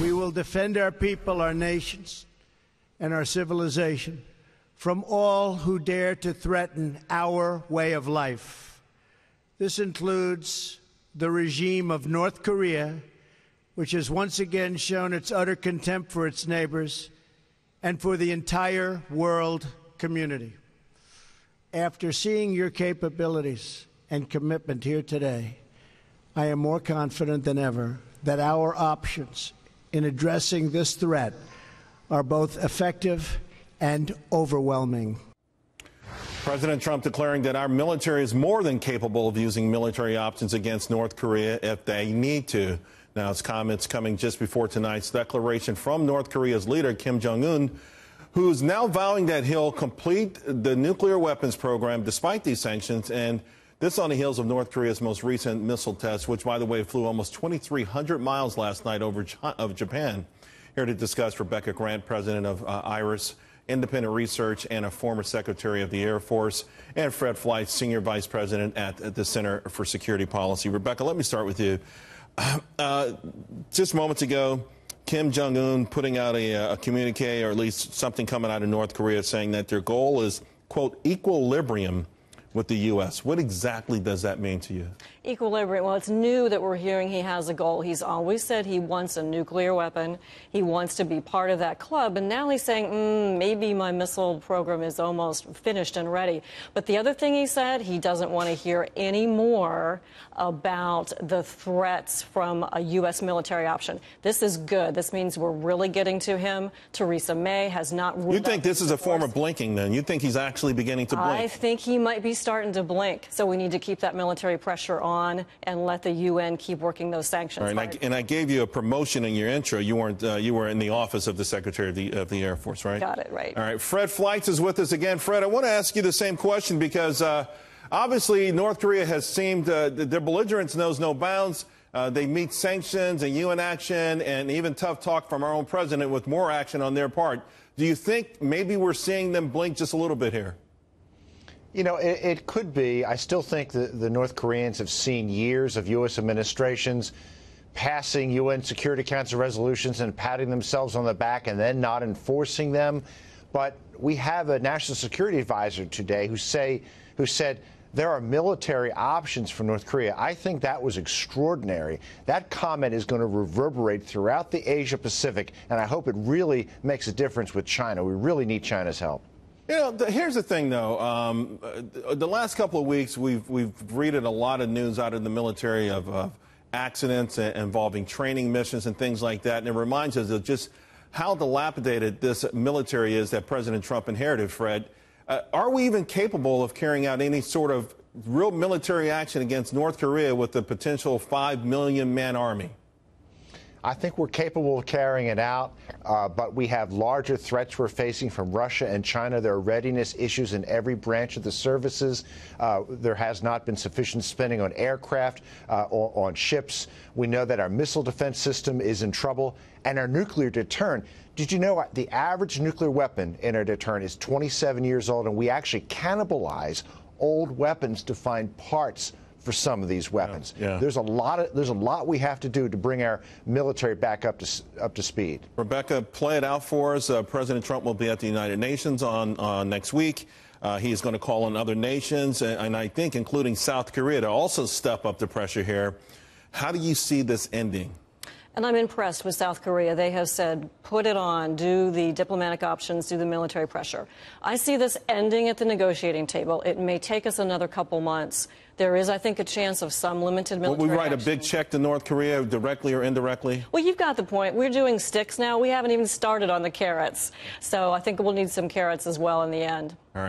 We will defend our people, our nations, and our civilization from all who dare to threaten our way of life. This includes the regime of North Korea, which has once again shown its utter contempt for its neighbors and for the entire world community. After seeing your capabilities and commitment here today, I am more confident than ever that our options in addressing this threat are both effective and overwhelming. President Trump declaring that our military is more than capable of using military options against North Korea if they need to. Now, his comments coming just before tonight's declaration from North Korea's leader, Kim Jong un, who's now vowing that he'll complete the nuclear weapons program despite these sanctions. And this on the heels of North Korea's most recent missile test, which, by the way, flew almost 2,300 miles last night over of Japan. Here to discuss Rebecca Grant, president of uh, IRIS Independent Research and a former Secretary of the Air Force, and Fred Fleitz, Senior Vice President at, at the Center for Security Policy. Rebecca, let me start with you. Uh, just moments ago, Kim Jong Un putting out a, a communique, or at least something coming out of North Korea, saying that their goal is, quote, equilibrium with the U.S. What exactly does that mean to you? Equilibrium. Well, it's new that we're hearing he has a goal. He's always said he wants a nuclear weapon. He wants to be part of that club. And now he's saying, mm, maybe my missile program is almost finished and ready. But the other thing he said, he doesn't want to hear any more about the threats from a U.S. military option. This is good. This means we're really getting to him. Theresa May has not You think this is a form of blinking, then? You think he's actually beginning to blink? I think he might be starting to blink. So we need to keep that military pressure on and let the UN keep working those sanctions. Right, and, I, and, I, gave you a promotion in your intro. You weren't. Uh, you were in the office of the Secretary of the, of the Air Force, right? Got it right. All right. Fred Fleitz is with us again. Fred, I want to ask you the same question because uh, obviously North Korea has seemed uh, their belligerence knows no bounds. Uh, they meet sanctions and UN action and even tough talk from our own president with more action on their part. Do you think maybe we're seeing them blink just a little bit here? You know, it, it, could be. I still think the, the North Koreans have seen years of U.S. administrations passing UN Security Council resolutions and patting themselves on the back and then not enforcing them. But we have a national security advisor today who say who said there are military options for North Korea. I think that was extraordinary. That comment is going to reverberate throughout the Asia Pacific, and I hope it really makes a difference with China. We really need China's help. You know, the, here's the thing, though. Um, the last couple of weeks, we've we've read a lot of news out of the military of, of accidents involving training missions and things like that, and it reminds us of just how dilapidated this military is that President Trump inherited. Fred, uh, are we even capable of carrying out any sort of real military action against North Korea with a potential five million man army? I think we're capable of carrying it out, uh, but we have larger threats we're facing from Russia and China. There are readiness issues in every branch of the services. Uh, there has not been sufficient spending on aircraft, uh, or on ships. We know that our missile defense system is in trouble, and our nuclear deterrent. Did you know the average nuclear weapon in our deterrent is 27 years old, and we actually cannibalize old weapons to find parts for some of these weapons. Yeah, yeah. There's a lot of there's a lot we have to do to bring our military back up to up to speed. Rebecca, play it out for us. Uh, President Trump will be at the United Nations on uh, next week. Uh, he's going to call on other nations, and, and I think including South Korea, to also step up the pressure here. How do you see this ending? And I'm impressed with South Korea. They have said, put it on, do the diplomatic options, do the military pressure. I see this ending at the negotiating table. It may take us another couple months. There is, I think, a chance of some limited military. Will we write action. a big check to North Korea directly or indirectly? Well, you've got the point. We're doing sticks now. We haven't even started on the carrots. So I think we'll need some carrots as well in the end. All right.